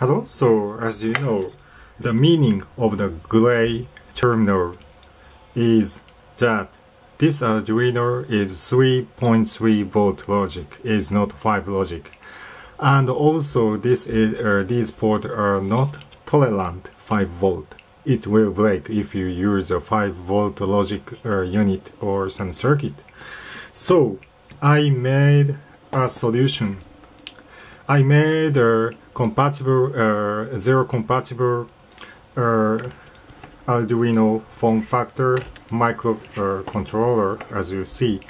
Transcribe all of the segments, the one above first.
Hello, so as you know, the meaning of the gray terminal is that this Arduino is 3.3 volt logic, is not 5 logic. And also this is, uh, these ports are not tolerant 5 volt. It will break if you use a 5 volt logic uh, unit or some circuit. So I made a solution. I made a compatible, uh, zero compatible uh, Arduino form factor microcontroller uh, as you see.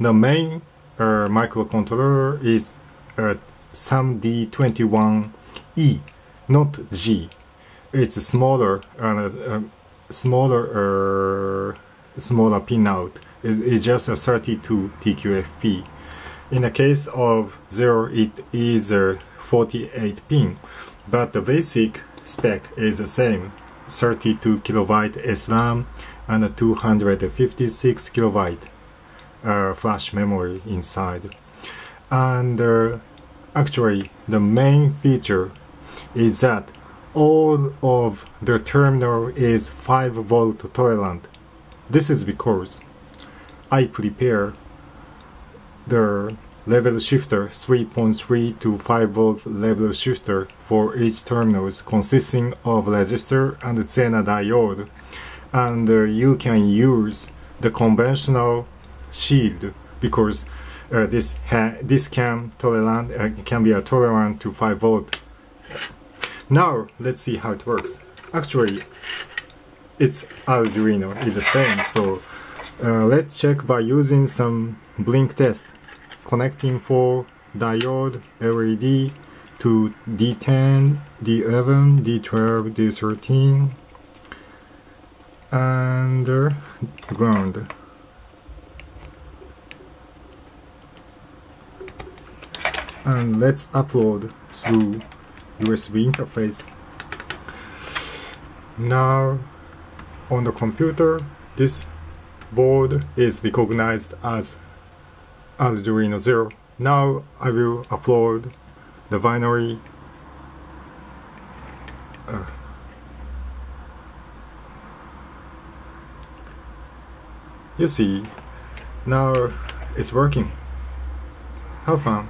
The main uh, microcontroller is uh, SAMD21E, not G. It's a smaller, uh, smaller, smaller pinout. It, it's just a 32 TQFP. In the case of Zero, it is a 48 pin, but the basic spec is the same 32 kilobyte SRAM and 256 kilobyte uh, flash memory inside. And uh, actually, the main feature is that all of the terminal is 5 volt tolerant. This is because I prepare the level shifter 3.3 to 5 volt level shifter for each terminals consisting of resistor and Zener diode. And uh, you can use the conventional shield because uh, this this can tolerant uh, can be a tolerant to 5 volt. Now let's see how it works. Actually it's Arduino is the same so uh, let's check by using some blink test connecting four diode LED to D10, D11, D12, D13 and ground. And let's upload through USB interface. Now on the computer this board is recognized as Arduino Zero. Now I will upload the binary uh, you see now it's working have fun